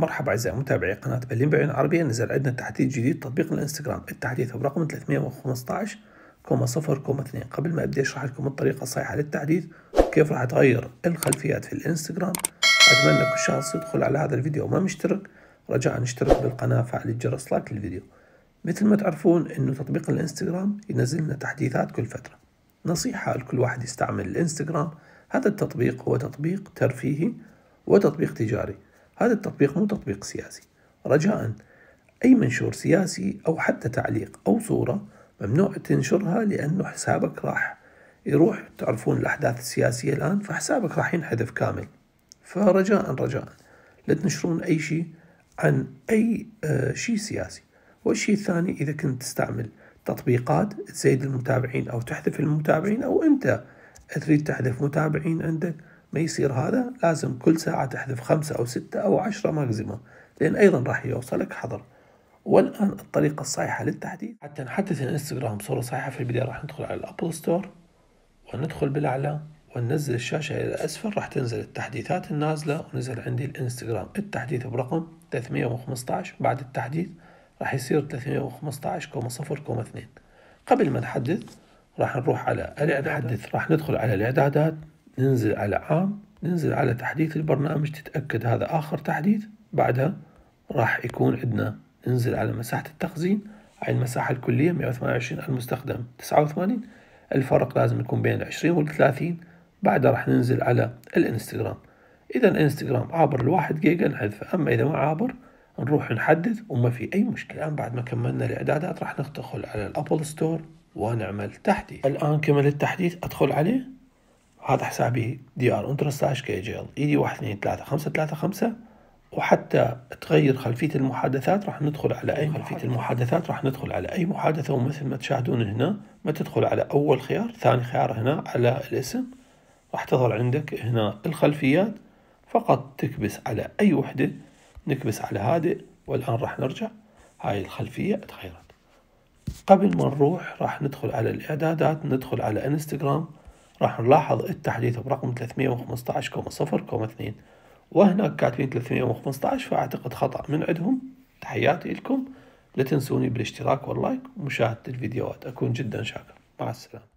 مرحبا أعزائي متابعي قناة بلين بعيون عربية. نزل عندنا تحديث جديد تطبيق الإنستغرام. التحديث برقم 315.0.2 قبل ما أبدأ أشرح لكم الطريقة الصحيحة للتحديث وكيف راح تغير الخلفيات في الإنستغرام. أتمنى كل شخص يدخل على هذا الفيديو وما مشترك. رجاء اشترك بالقناة فعل الجرس لايك للفيديو. مثل ما تعرفون إنه تطبيق الإنستغرام ينزل لنا تحديثات كل فترة. نصيحة لكل واحد يستعمل الإنستغرام. هذا التطبيق هو تطبيق ترفيهي وتطبيق تجاري. هذا التطبيق مو تطبيق سياسي. رجاء. أي منشور سياسي أو حتى تعليق أو صورة ممنوع تنشرها لأنه حسابك راح يروح. تعرفون الأحداث السياسية الآن فحسابك راح ينحذف كامل. فرجاء رجاء. لا تنشرون أي شيء عن أي آه شيء سياسي. والشيء الثاني إذا كنت تستعمل تطبيقات تزيد المتابعين أو تحذف المتابعين أو أنت تريد تحذف متابعين عندك ما يصير هذا لازم كل ساعة تحذف خمسة أو ستة أو عشرة maximum لأن أيضا راح يوصلك حظر. والآن الطريقة الصحيحة للتحديث حتى نحدث الانستغرام بصورة صحيحة في البداية راح ندخل على ال App Store وندخل بالأعلى وننزل الشاشة إلى الأسفل راح تنزل التحديثات النازلة ونزل عندي الإنستغرام. التحديث برقم 315 بعد التحديث راح يصير 315.0.2 قبل ما نحدث راح نروح على الإعدادات. راح ندخل على الإعدادات. ننزل على عام ننزل على تحديث البرنامج تتأكد هذا آخر تحديث بعدها راح يكون عندنا. ننزل على مساحة التخزين هاي المساحة الكلية 128 المستخدم. 89 الفرق لازم يكون بين 20 وال 30 بعدها راح ننزل على الانستغرام. إذا الانستغرام عابر الواحد جيجا نحذفه أما إذا ما عابر نروح نحدث وما في أي مشكلة. الآن بعد ما كملنا الإعدادات راح ندخل على الأبل ستور ونعمل تحديث. الآن كمل التحديث أدخل عليه. هذا حسابي دي ار انتر سلاش كي جي ال. اي دي واحد اثنين ثلاثة خمسة ثلاثة خمسة. وحتى تغير خلفية المحادثات راح ندخل على أي خلفية. المحادثات راح ندخل على أي محادثة. ومثل ما تشاهدون هنا ما تدخل على أول خيار ثاني خيار هنا على الاسم. راح تظهر عندك هنا الخلفيات. فقط تكبس على أي وحدة نكبس على هذه. والآن راح نرجع. هاي الخلفية تغيرت. قبل ما نروح راح ندخل على الإعدادات ندخل على إنستغرام. راح نلاحظ التحديث برقم 315.0.2 وهناك كاتبين 315 فأعتقد خطأ من عندهم. تحياتي لكم. لا تنسوني بالاشتراك واللايك ومشاهدة الفيديوهات. أكون جدا شاكر مع السلامة.